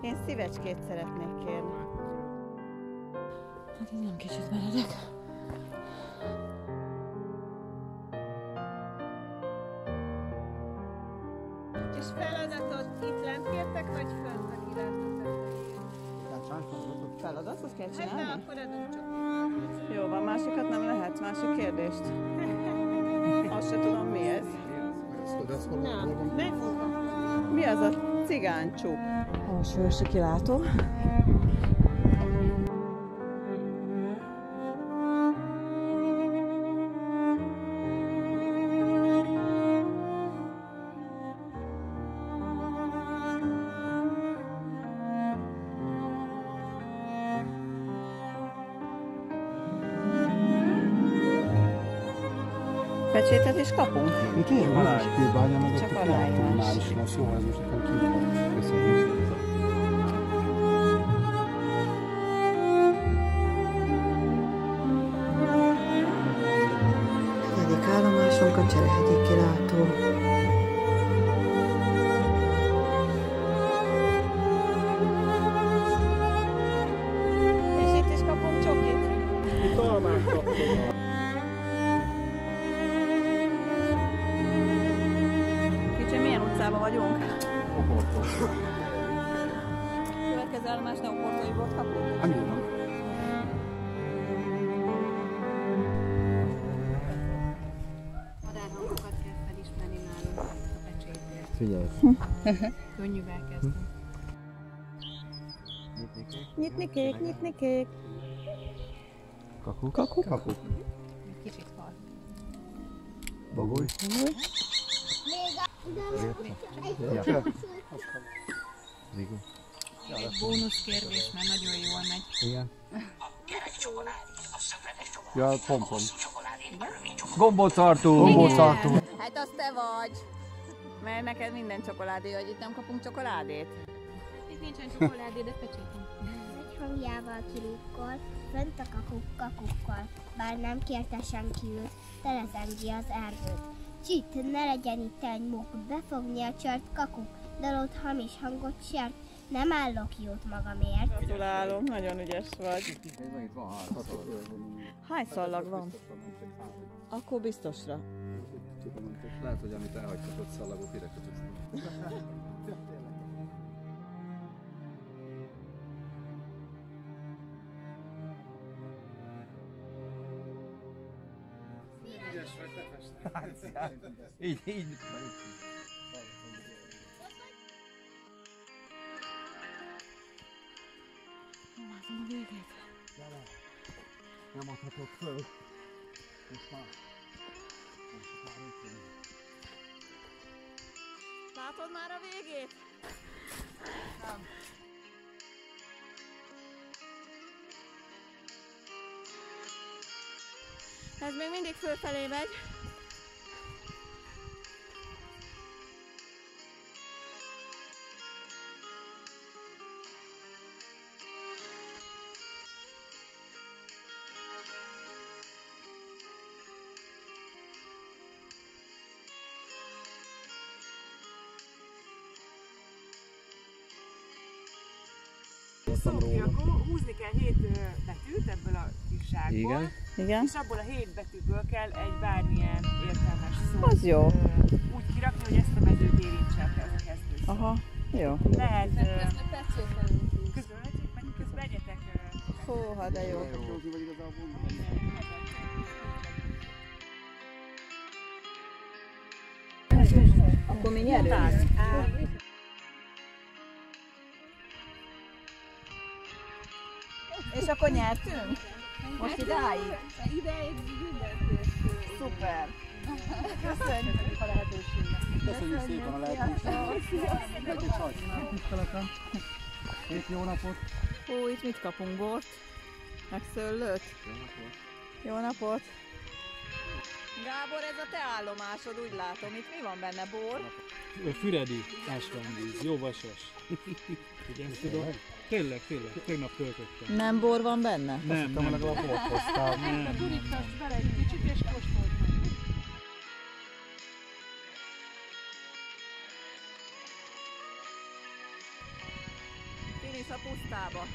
Én szívecskét szeretnék kérni. Hát ez nem kicsit meredek. És feladatot itt lent kértek, vagy fönt, aki Feladatot kell Hát csinálni? akkor adunk csak. Jó van, másikat nem lehet, másik kérdést. Azt se tudom, mi ez. Na, megfogom. Mi az a cigánycsuk? Alsóősi kilátó. Pecsétet is kapunk? Itt ilyen van, kőbánya, platónál is lesz. Jó, ez most nekem kívül. Köszönjük. Negyedik állomásunk a Cserehegyi kilátó. Vagyunk? Következő állomás nem portói volt kapunk. Hát nyilván. Madárhangokat kell felismerni nálunk a pecsétért. Figyelj. Könnyűvel kezdünk. Nyitni kék, nyitni kék. Kaku. Kaku. Kaku. Kicsit hal. Bagoly. Ja. Egy bónusz kérdés, mert nagyon jól megy. Igen. Ja, pompom. Gombot tartunk. Gombot tartunk. Hát az te vagy. Mert neked minden csokoládé, hogy itt nem kapunk csokoládét. Itt nincsen csokoládé, de pecsétünk. Egy hangjával kirúgkol, fönt a kakuk kakukkal, bár nem kérte senki őt, telezengi az erdőt. Csit, ne legyen itt egy mok, befogni a csört kakuk, dalott hamis hangot sért, nem állok jót magamért. Gratulálom, nagyon ügyes vagy. Hány szallag van? Akkor biztosra. Lehet, hogy amit elhagytak ott szallagot, ide kötöztem. Így, így. Látom a végét. Nem adhatok föl. Most már. Most már. Látod már a végét? Ez még mindig fölfelé megy. Szófi, akkor húzni kell hét ö, betűt ebből a kis zsákból, Igen. Igen? és abból a hét betűből kell egy bármilyen értelmes szót Az jó. úgy kirakni, hogy ezt a mezőt érintse a ke- a kezdő. Aha, jó. Lehet közben, közben egyetek Húha, de jó. Akkor mi nyerünk? És akkor nyertünk? Most idáig? Ideig mindenki. Szuper! Köszönjük a lehetőséget! Köszönjük szépen a lehetőséget. Tiszteletem. Szép jó napot. Hú, itt mit kapunk? Bort? Meg szőlőt? Jó napot! Gábor, ez a te állomásod, úgy látom. Itt mi van benne? Bor? Füredi ásványvíz, jó vasas. Igen, tudom. Tényleg, tényleg, tegnap töltöttem. Nem bor van benne? Nem, nem, legalább bort hoztál. nem, nem. Bele egy kicsit, és kóstold meg. Budába.